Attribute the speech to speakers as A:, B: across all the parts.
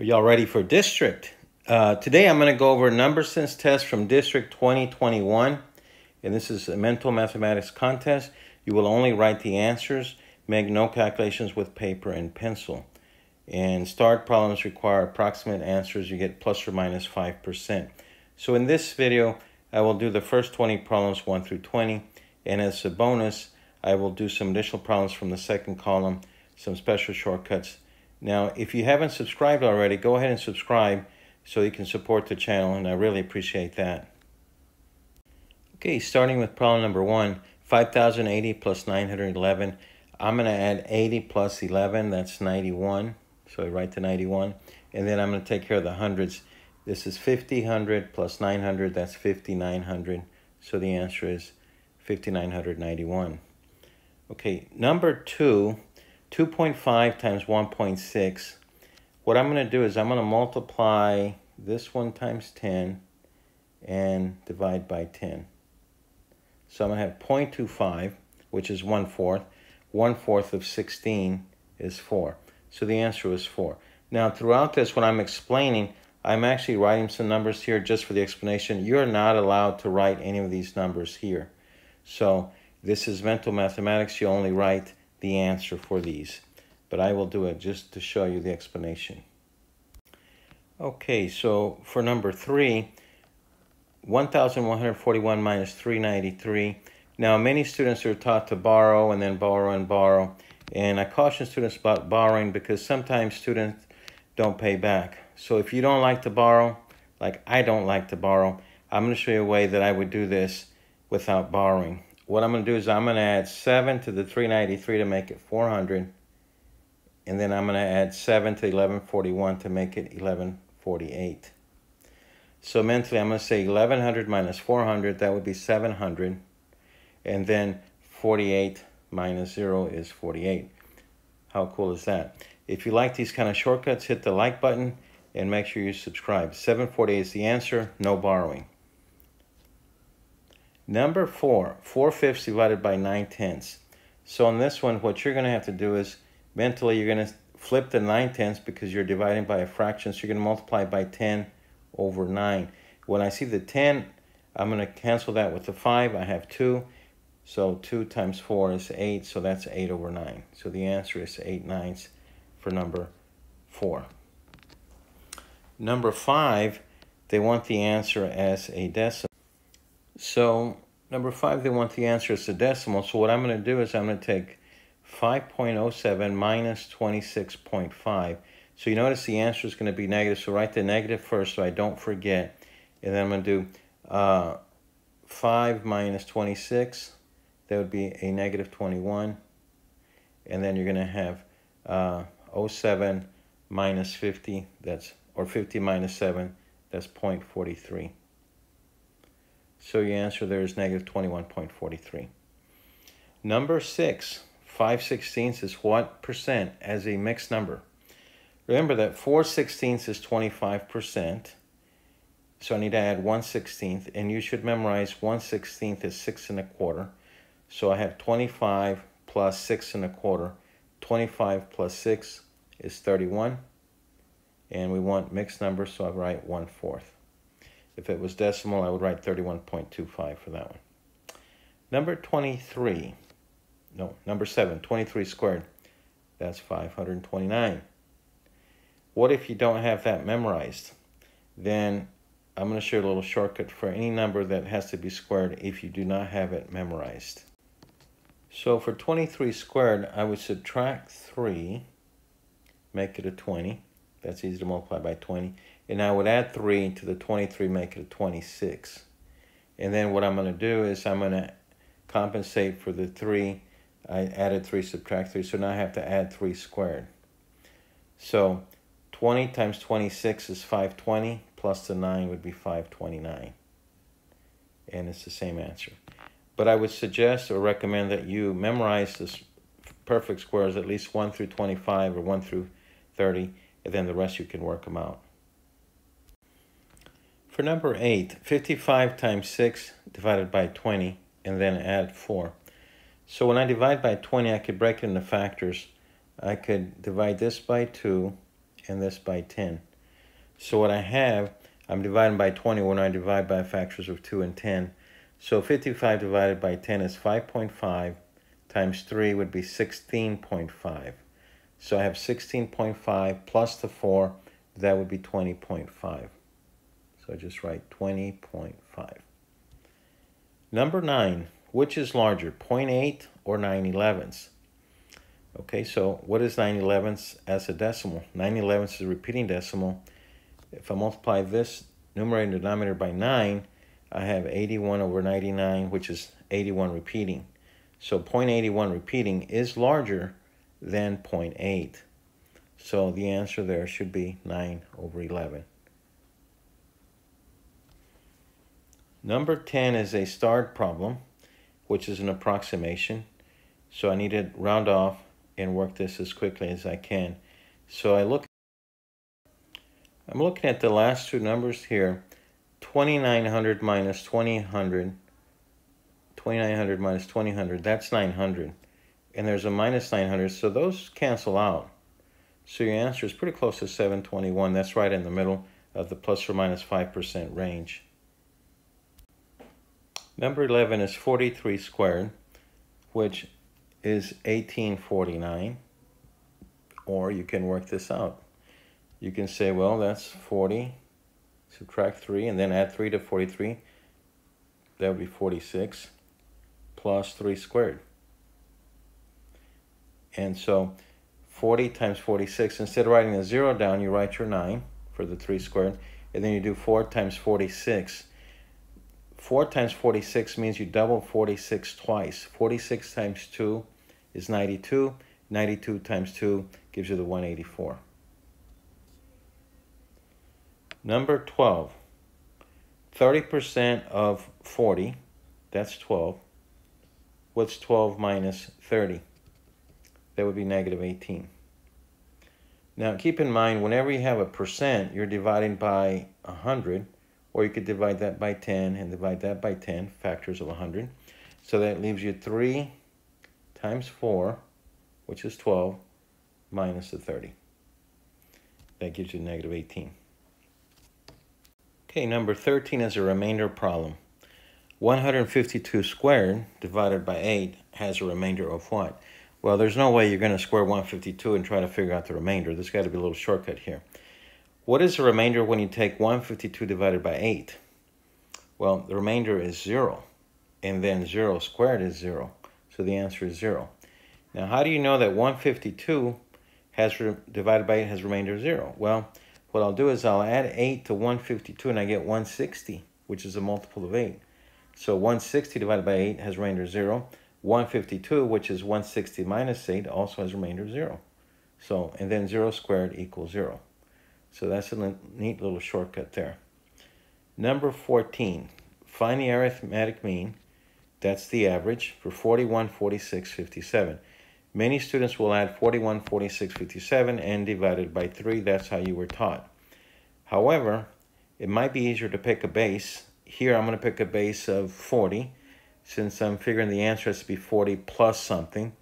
A: Are y'all ready for district? Uh, today I'm going to go over number sense test from District 2021. And this is a mental mathematics contest. You will only write the answers, make no calculations with paper and pencil. And starred problems require approximate answers. You get plus or minus 5%. So in this video, I will do the first 20 problems 1 through 20. And as a bonus, I will do some additional problems from the second column, some special shortcuts now, if you haven't subscribed already, go ahead and subscribe so you can support the channel, and I really appreciate that. Okay, starting with problem number one, 5,080 plus 911. I'm going to add 80 plus 11, that's 91. So I write the 91. And then I'm going to take care of the hundreds. This is 50, 100 plus 900, that's 5,900. So the answer is 5,991. Okay, number two, 2.5 times 1.6. What I'm going to do is I'm going to multiply this one times 10 and divide by 10. So I'm going to have 0.25, which is 1 fourth. 1 fourth of 16 is 4. So the answer is 4. Now throughout this, when I'm explaining, I'm actually writing some numbers here just for the explanation. You're not allowed to write any of these numbers here. So this is mental mathematics. You only write the answer for these, but I will do it just to show you the explanation. Okay, so for number three, 1,141 minus 393. Now, many students are taught to borrow and then borrow and borrow. And I caution students about borrowing because sometimes students don't pay back. So if you don't like to borrow, like I don't like to borrow, I'm going to show you a way that I would do this without borrowing what I'm going to do is I'm going to add 7 to the 393 to make it 400. And then I'm going to add 7 to 1141 to make it 1148. So mentally, I'm going to say 1100 minus 400, that would be 700. And then 48 minus 0 is 48. How cool is that? If you like these kind of shortcuts, hit the like button and make sure you subscribe. 748 is the answer, no borrowing. Number four, 4 fifths divided by 9 tenths. So on this one, what you're going to have to do is mentally you're going to flip the 9 tenths because you're dividing by a fraction. So you're going to multiply by 10 over 9. When I see the 10, I'm going to cancel that with the 5. I have 2. So 2 times 4 is 8. So that's 8 over 9. So the answer is 8 ninths for number 4. Number 5, they want the answer as a decimal. So number five, they want the answer as a decimal. So what I'm going to do is I'm going to take 5.07 minus 26.5. So you notice the answer is going to be negative. So write the negative first so I don't forget. And then I'm going to do uh, 5 minus 26. That would be a negative 21. And then you're going to have uh, 07 minus 50. That's or 50 minus 7. That's 0.43. So your answer there is negative 21.43. Number six, 5 sixteenths is what percent as a mixed number? Remember that 4 sixteenths is 25%. So I need to add 1 16th, and you should memorize 1 16th is 6 and a quarter. So I have 25 plus 6 and a quarter. 25 plus 6 is 31. And we want mixed numbers, so I write 1 fourth. If it was decimal, I would write 31.25 for that one. Number 23, no, number 7, 23 squared, that's 529. What if you don't have that memorized? Then I'm going to show you a little shortcut for any number that has to be squared if you do not have it memorized. So for 23 squared, I would subtract 3, make it a 20. That's easy to multiply by 20. And I would add 3 to the 23, make it a 26. And then what I'm going to do is I'm going to compensate for the 3. I added 3, subtract 3. So now I have to add 3 squared. So 20 times 26 is 520, plus the 9 would be 529. And it's the same answer. But I would suggest or recommend that you memorize this perfect squares, at least 1 through 25 or 1 through 30, and then the rest you can work them out. For number 8, 55 times 6 divided by 20, and then add 4. So when I divide by 20, I could break it into factors. I could divide this by 2 and this by 10. So what I have, I'm dividing by 20 when I divide by factors of 2 and 10. So 55 divided by 10 is 5.5 times 3 would be 16.5. So I have 16.5 plus the 4, that would be 20.5. So I just write 20.5. Number 9, which is larger, 0.8 or 9 elevenths? Okay, so what is 9 elevenths as a decimal? 9 elevenths is a repeating decimal. If I multiply this numerator and denominator by 9, I have 81 over 99, which is 81 repeating. So 0.81 repeating is larger than 0.8. So the answer there should be 9 over 11. Number 10 is a starred problem, which is an approximation. So I need to round off and work this as quickly as I can. So I look, I'm looking at the last two numbers here, 2900 minus 2000 2900 minus 2000, that's 900. And there's a minus 900, so those cancel out. So your answer is pretty close to 721. That's right in the middle of the plus or minus 5% range. Number 11 is 43 squared, which is 1849. Or you can work this out. You can say, well, that's 40, subtract 3, and then add 3 to 43. That would be 46 plus 3 squared. And so 40 times 46, instead of writing a 0 down, you write your 9 for the 3 squared, and then you do 4 times 46. 4 times 46 means you double 46 twice. 46 times 2 is 92. 92 times 2 gives you the 184. Number 12. 30% of 40, that's 12, What's 12 minus 30? That would be negative 18. Now keep in mind, whenever you have a percent, you're dividing by 100, or you could divide that by 10 and divide that by 10, factors of 100. So that leaves you 3 times 4, which is 12, minus the 30. That gives you negative 18. Okay, number 13 is a remainder problem. 152 squared divided by 8 has a remainder of what? Well, there's no way you're going to square 152 and try to figure out the remainder. There's got to be a little shortcut here. What is the remainder when you take 152 divided by 8? Well, the remainder is 0. And then 0 squared is 0. So the answer is 0. Now, how do you know that 152 has divided by 8 has remainder 0? Well, what I'll do is I'll add 8 to 152 and I get 160, which is a multiple of 8. So 160 divided by 8 has remainder 0. 152, which is 160 minus 8, also has remainder 0. So, and then 0 squared equals 0. So that's a neat little shortcut there. Number 14, find the arithmetic mean, that's the average, for 41, 46, 57. Many students will add 41, 46, 57 and divide it by 3. That's how you were taught. However, it might be easier to pick a base here I'm going to pick a base of 40 since I'm figuring the answer has to be 40 plus something.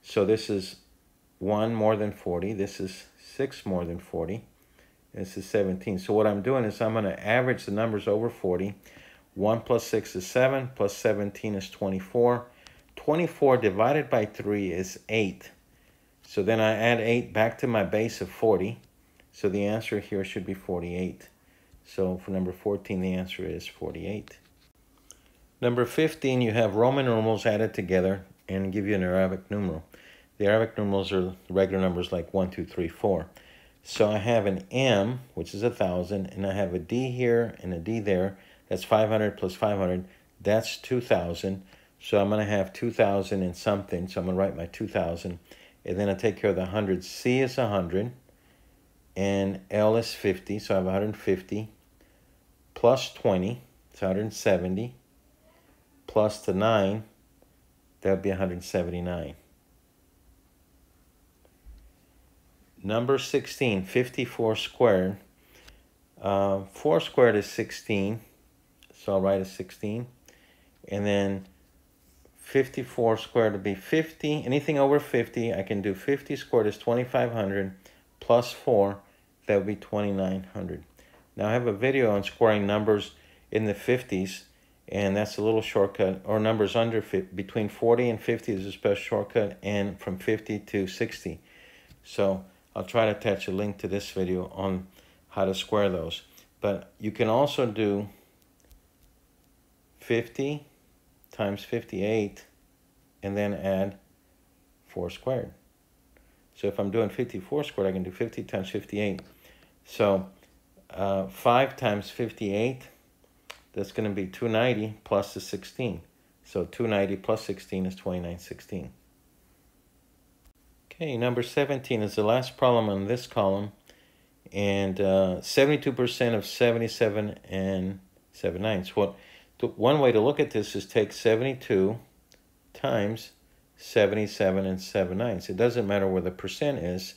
A: So this is 1 more than 40. This is 6 more than 40. This is 17. So what I'm doing is I'm going to average the numbers over 40. 1 plus 6 is 7, plus 17 is 24. 24 divided by 3 is 8. So then I add 8 back to my base of 40. So the answer here should be 48. So for number 14, the answer is 48. Number 15, you have Roman numerals added together and give you an Arabic numeral. The Arabic numerals are regular numbers like 1, 2, 3, 4. So I have an M, which is a 1,000, and I have a D here and a D there. That's 500 plus 500. That's 2,000. So I'm going to have 2,000 and something. So I'm going to write my 2,000. And then I take care of the 100. C is 100. And L is 50. So I have 150 plus 20, it's 170, plus the 9, that would be 179. Number 16, 54 squared. Uh, 4 squared is 16, so I'll write a 16. And then 54 squared would be 50. Anything over 50, I can do 50 squared is 2,500 plus 4, that would be 2,900. Now I have a video on squaring numbers in the 50s, and that's a little shortcut, or numbers under between 40 and 50 is a special shortcut, and from 50 to 60. So I'll try to attach a link to this video on how to square those. But you can also do 50 times 58 and then add 4 squared. So if I'm doing 54 squared, I can do 50 times 58. So uh, 5 times 58, that's going to be 290 plus the 16. So 290 plus 16 is 2916. Okay, number 17 is the last problem on this column. And 72% uh, of 77 and 7 ninths. Well, one way to look at this is take 72 times 77 and 7 ninths. It doesn't matter where the percent is,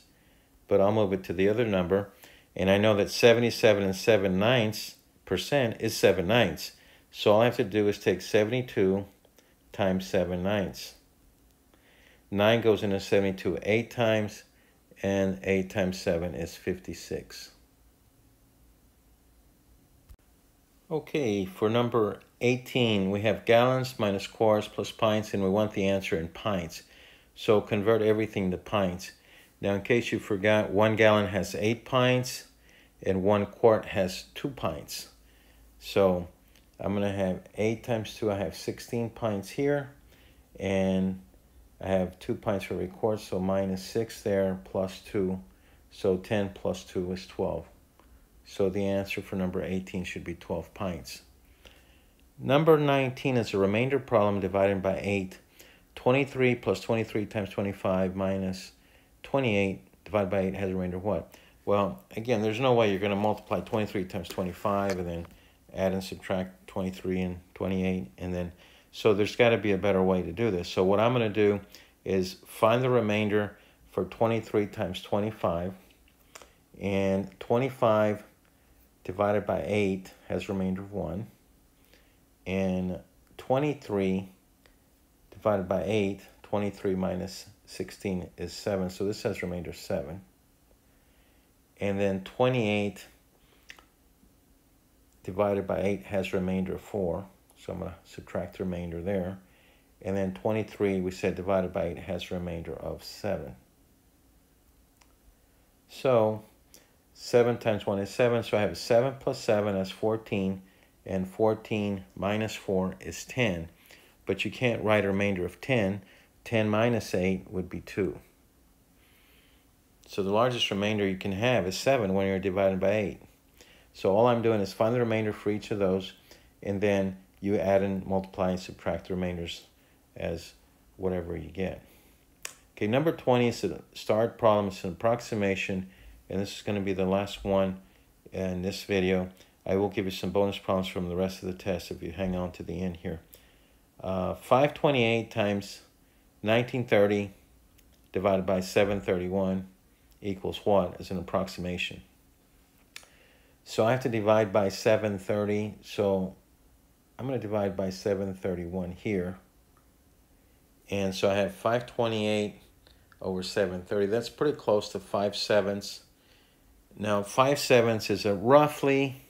A: but I'll move it to the other number. And I know that 77 and 7 ninths percent is 7 ninths. So all I have to do is take 72 times 7 ninths. 9 goes into 72 8 times, and 8 times 7 is 56. Okay, for number 18, we have gallons minus quarts plus pints, and we want the answer in pints. So convert everything to pints. Now, in case you forgot, one gallon has 8 pints, and one quart has 2 pints. So I'm going to have 8 times 2, I have 16 pints here, and I have 2 pints for every quart, so minus 6 there, plus 2. So 10 plus 2 is 12. So the answer for number 18 should be 12 pints. Number 19 is a remainder problem divided by 8. 23 plus 23 times 25 minus 28 divided by 8 has a remainder of what? Well, again, there's no way you're going to multiply 23 times 25 and then add and subtract 23 and 28 and then so there's got to be a better way to do this. So what I'm going to do is find the remainder for 23 times 25. And 25 divided by 8 has remainder of 1. And 23 divided by 8, 23 minus 16 is 7. So this has remainder 7. And then 28 divided by 8 has remainder of 4. So I'm going to subtract the remainder there. And then 23, we said divided by 8 has a remainder of 7. So 7 times 1 is 7. So I have 7 plus 7 as 14. And 14 minus 4 is 10. But you can't write a remainder of 10. 10 minus 8 would be 2. So the largest remainder you can have is 7 when you're divided by 8. So all I'm doing is find the remainder for each of those and then you add and multiply and subtract the remainders as whatever you get. Okay, number 20 is a starred problem. It's an approximation, and this is going to be the last one in this video. I will give you some bonus problems from the rest of the test if you hang on to the end here. Uh, 528 times 1930 divided by 731 equals what as an approximation. So I have to divide by 730. So I'm going to divide by 731 here. And so I have 528 over 730. That's pretty close to 5 sevenths. Now 5 sevenths is a roughly,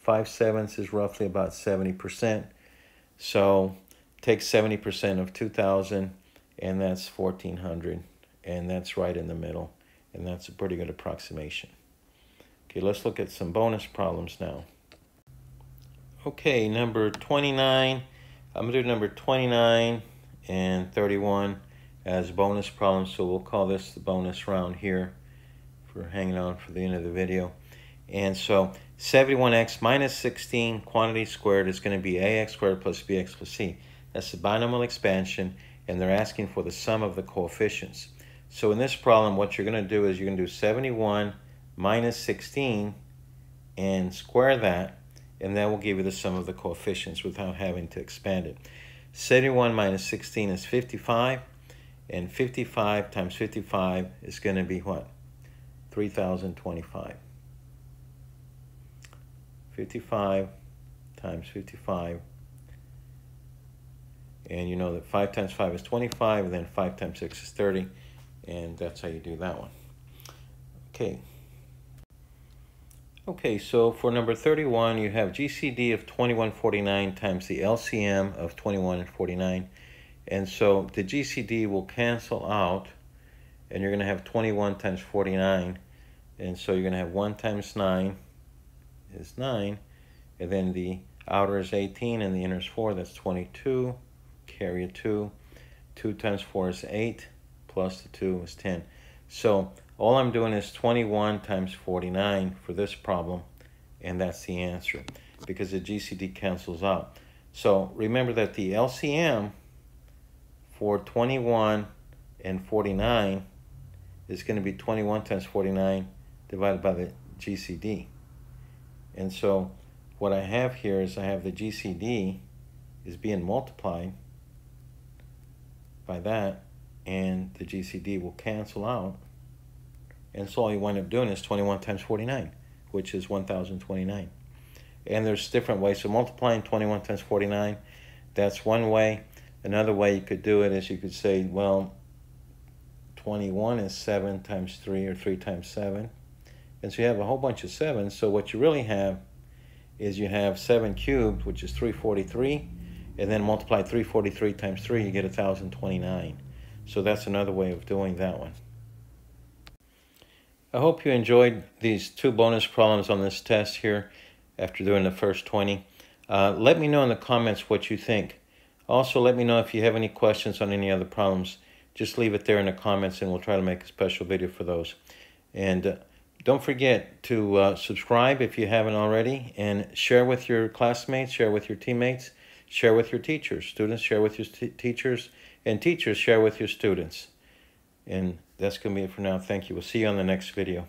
A: 5 sevenths is roughly about 70%. So take 70% of 2,000 and that's 1,400. And that's right in the middle. And that's a pretty good approximation. Okay, let's look at some bonus problems now. Okay, number 29. I'm going to do number 29 and 31 as bonus problems. So we'll call this the bonus round here for hanging on for the end of the video. And so 71x minus 16 quantity squared is going to be ax squared plus bx plus c. That's the binomial expansion, and they're asking for the sum of the coefficients. So in this problem, what you're going to do is you're going to do 71 minus 16 and square that and that will give you the sum of the coefficients without having to expand it. 71 minus 16 is 55, and 55 times 55 is going to be what? 3,025. 55 times 55. And you know that 5 times 5 is 25, and then 5 times 6 is 30, and that's how you do that one. Okay. Okay, so for number 31, you have GCD of 2149 times the LCM of 2149. And so the GCD will cancel out, and you're going to have 21 times 49. And so you're going to have 1 times 9 is 9. And then the outer is 18, and the inner is 4. That's 22. Carry a 2. 2 times 4 is 8, plus the 2 is 10. So all I'm doing is 21 times 49 for this problem, and that's the answer because the GCD cancels out. So remember that the LCM for 21 and 49 is going to be 21 times 49 divided by the GCD. And so what I have here is I have the GCD is being multiplied by that, and the GCD will cancel out and so all you wind up doing is 21 times 49, which is 1,029. And there's different ways. So multiplying 21 times 49, that's one way. Another way you could do it is you could say, well, 21 is 7 times 3 or 3 times 7. And so you have a whole bunch of 7s. So what you really have is you have 7 cubed, which is 343. And then multiply 343 times 3, you get 1,029. So that's another way of doing that one. I hope you enjoyed these two bonus problems on this test here after doing the first 20. Uh, let me know in the comments what you think. Also, let me know if you have any questions on any other problems. Just leave it there in the comments and we'll try to make a special video for those. And uh, don't forget to uh, subscribe if you haven't already and share with your classmates, share with your teammates, share with your teachers. Students, share with your teachers, and teachers, share with your students. And that's going to be it for now. Thank you. We'll see you on the next video.